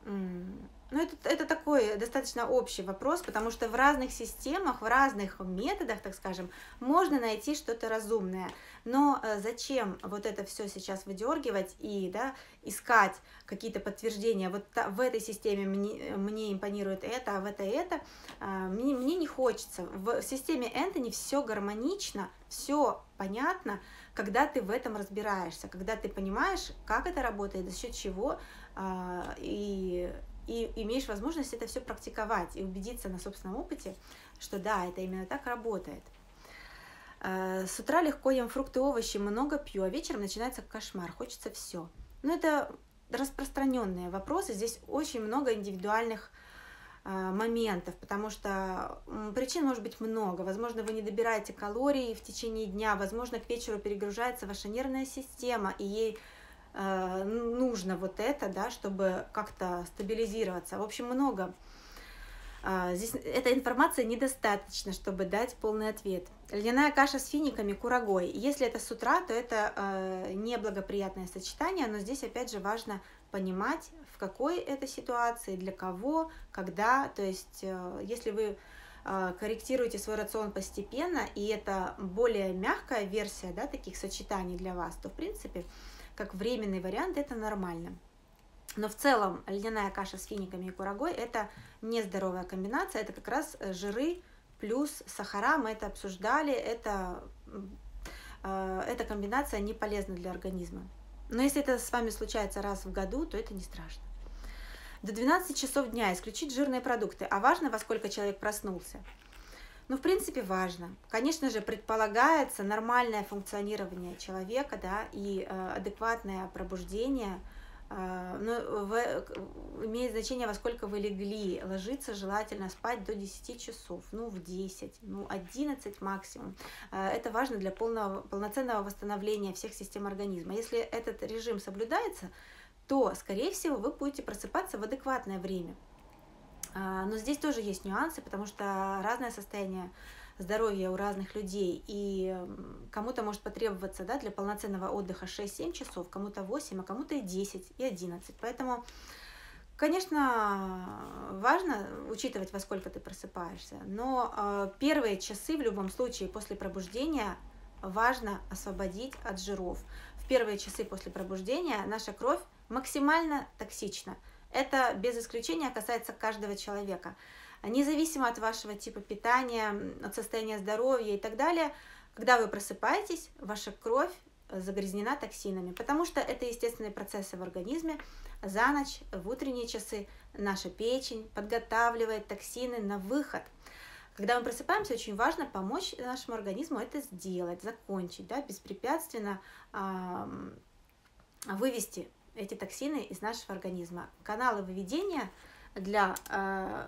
Ну, это, это такой достаточно общий вопрос, потому что в разных системах, в разных методах, так скажем, можно найти что-то разумное. Но э, зачем вот это все сейчас выдергивать и да, искать какие-то подтверждения? Вот в этой системе мне, мне импонирует это, а в этой это. А, мне, мне не хочется. В системе Энтони все гармонично, все понятно, когда ты в этом разбираешься, когда ты понимаешь, как это работает, за счет чего, а, и, и имеешь возможность это все практиковать и убедиться на собственном опыте, что да, это именно так работает. А, с утра легко ем фрукты, овощи, много пью, а вечером начинается кошмар, хочется все. Но ну, это распространенные вопросы, здесь очень много индивидуальных а, моментов, потому что причин может быть много. Возможно, вы не добираете калорий в течение дня, возможно, к вечеру перегружается ваша нервная система, и ей э, нужно вот это, да, чтобы как-то стабилизироваться. В общем, много. Э, здесь эта информация недостаточно, чтобы дать полный ответ. Льняная каша с финиками, курагой. Если это с утра, то это неблагоприятное сочетание, но здесь опять же важно понимать, в какой это ситуации, для кого, когда. То есть, э, если вы э, корректируете свой рацион постепенно, и это более мягкая версия да, таких сочетаний для вас, то, в принципе, как временный вариант, это нормально. Но в целом льняная каша с финиками и курагой – это нездоровая комбинация, это как раз э, жиры плюс сахара, мы это обсуждали, это, эта комбинация не полезна для организма. Но если это с вами случается раз в году, то это не страшно. До 12 часов дня исключить жирные продукты. А важно, во сколько человек проснулся? Ну, в принципе, важно. Конечно же, предполагается нормальное функционирование человека, да, и э, адекватное пробуждение – а, но в, имеет значение, во сколько вы легли. Ложиться желательно спать до 10 часов, ну, в 10, ну, 11 максимум. А, это важно для полного, полноценного восстановления всех систем организма. Если этот режим соблюдается, то, скорее всего, вы будете просыпаться в адекватное время. А, но здесь тоже есть нюансы, потому что разное состояние здоровья у разных людей, и кому-то может потребоваться да, для полноценного отдыха 6-7 часов, кому-то 8, а кому-то и 10, и 11. Поэтому, конечно, важно учитывать, во сколько ты просыпаешься, но э, первые часы в любом случае после пробуждения важно освободить от жиров. В первые часы после пробуждения наша кровь максимально токсична. Это без исключения касается каждого человека независимо от вашего типа питания, от состояния здоровья и так далее, когда вы просыпаетесь, ваша кровь загрязнена токсинами, потому что это естественные процессы в организме. За ночь, в утренние часы наша печень подготавливает токсины на выход. Когда мы просыпаемся, очень важно помочь нашему организму это сделать, закончить, да, беспрепятственно э, вывести эти токсины из нашего организма. Каналы выведения для э, Э,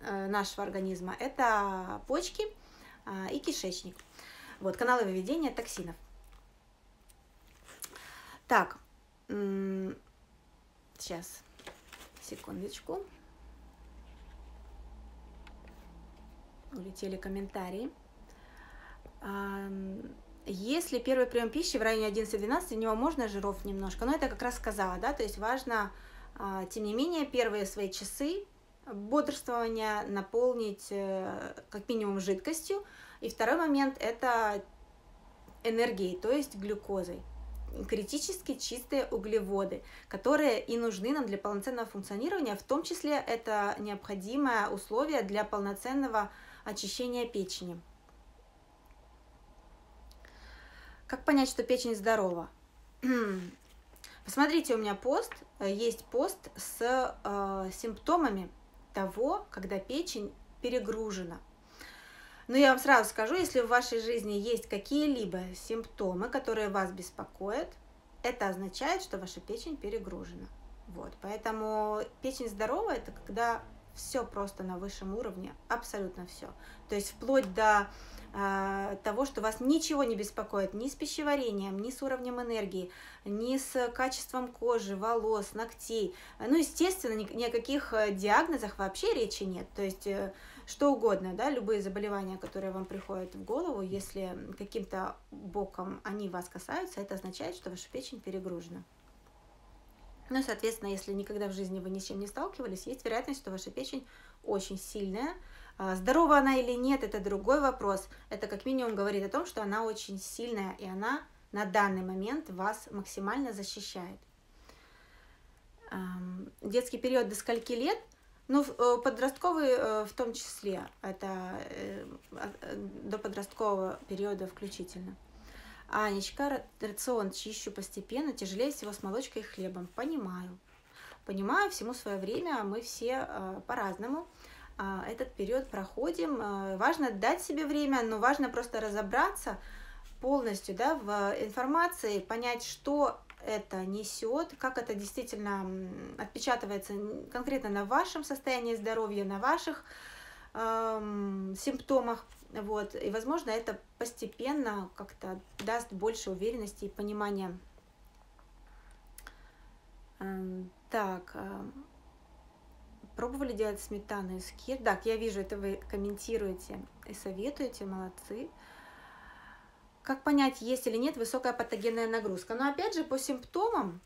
нашего организма – это почки а, и кишечник. Вот, каналы выведения токсинов. Так, сейчас, секундочку. улетели комментарии. Если первый прием пищи в районе 11-12, у него можно жиров немножко, но это как раз сказала, да, то есть важно, а, тем не менее, первые свои часы бодрствования наполнить э, как минимум жидкостью. И второй момент – это энергией, то есть глюкозой. Критически чистые углеводы, которые и нужны нам для полноценного функционирования, в том числе это необходимое условие для полноценного очищения печени. Как понять, что печень здорова? *clears throat* Посмотрите, у меня пост, э, есть пост с э, симптомами того, когда печень перегружена. Но я вам сразу скажу, если в вашей жизни есть какие-либо симптомы, которые вас беспокоят, это означает, что ваша печень перегружена. Вот, поэтому печень здоровая – это когда все просто на высшем уровне, абсолютно все. То есть вплоть до того, что вас ничего не беспокоит ни с пищеварением, ни с уровнем энергии, ни с качеством кожи, волос, ногтей. Ну, естественно, ни, ни о каких э, диагнозах вообще речи нет. То есть э, что угодно, да, любые заболевания, которые вам приходят в голову, если каким-то боком они вас касаются, это означает, что ваша печень перегружена. Ну, соответственно, если никогда в жизни вы ни с чем не сталкивались, есть вероятность, что ваша печень очень сильная. А, здорова она или нет, это другой вопрос. Это как минимум говорит о том, что она очень сильная, и она на данный момент вас максимально защищает. Детский период до скольки лет? Ну, э, подростковый э, в том числе, это э, до подросткового периода включительно. Анечка, рацион чищу постепенно, тяжелее всего с молочкой и хлебом. Понимаю. Понимаю, всему свое время, мы все э, по-разному этот период проходим. Э, важно дать себе время, но важно просто разобраться полностью да, в информации, понять, что это несет, как это действительно отпечатывается конкретно на вашем состоянии здоровья, на ваших э, симптомах. Вот, и, возможно, это постепенно как-то даст больше уверенности и понимания. Эм, так, эм, пробовали делать сметану из кир? Так, я вижу, это вы комментируете и советуете, молодцы. Как понять, есть или нет высокая патогенная нагрузка? Но опять же, по симптомам,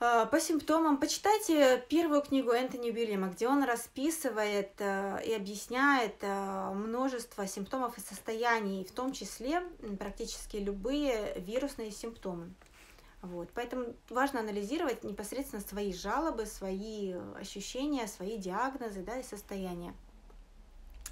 а, по симптомам почитайте первую книгу Энтони Уильяма, где он расписывает э, и объясняет э, множество симптомов и состояний, в том числе практически любые вирусные симптомы. Вот. Поэтому важно анализировать непосредственно свои жалобы, свои ощущения, свои диагнозы да, и состояния.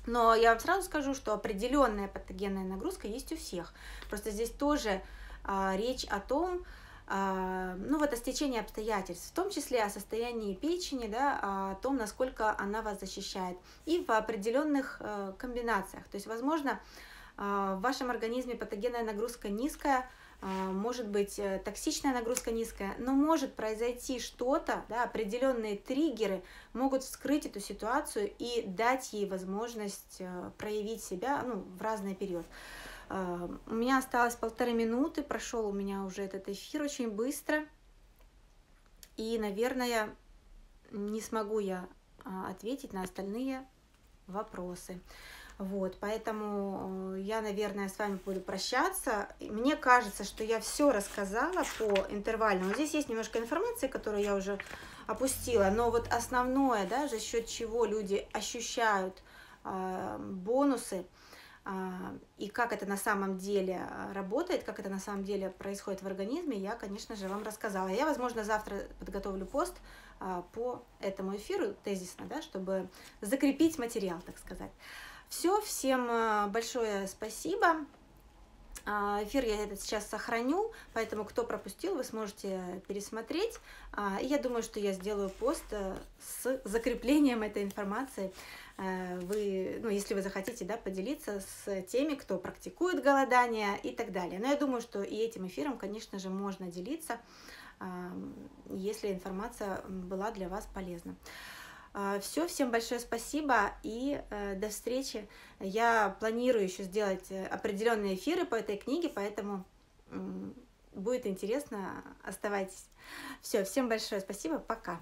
Но я вам сразу скажу, что определенная патогенная нагрузка есть у всех. Просто здесь тоже а, речь о том, а, ну вот о стечении обстоятельств, в том числе о состоянии печени, да, о том, насколько она вас защищает, и в определенных э, комбинациях. То есть, возможно, а, в вашем организме патогенная нагрузка низкая, а, может быть э, токсичная нагрузка низкая, но может произойти что-то, да, определенные триггеры могут вскрыть эту ситуацию и дать ей возможность э, проявить себя ну, в разный период. У меня осталось полторы минуты, прошел у меня уже этот эфир очень быстро. И, наверное, не смогу я а, ответить на остальные вопросы. Вот, поэтому э, я, наверное, с вами буду прощаться. Мне кажется, что я все рассказала по интервальному. Здесь есть немножко информации, которую я уже опустила, но вот основное, да, за счет чего люди ощущают э, бонусы, а, и как это на самом деле а, работает, как это на самом деле происходит в организме, я, конечно же, вам рассказала. Я, возможно, завтра подготовлю пост по этому эфиру тезисно, да, чтобы закрепить материал, так сказать. Все, всем большое спасибо. Эфир я этот сейчас сохраню, поэтому кто пропустил, вы сможете пересмотреть. И я думаю, что я сделаю пост э, с закреплением этой информации Э, вы, ну, если вы захотите, да, поделиться с теми, кто практикует голодание и так далее. Но я думаю, что и этим эфиром, конечно же, можно делиться, если информация была для вас полезна. А, Все, всем большое спасибо и э, до встречи. Я планирую еще сделать э, определенные эфиры по этой книге, поэтому будет интересно, оставайтесь. Все, всем большое спасибо, пока.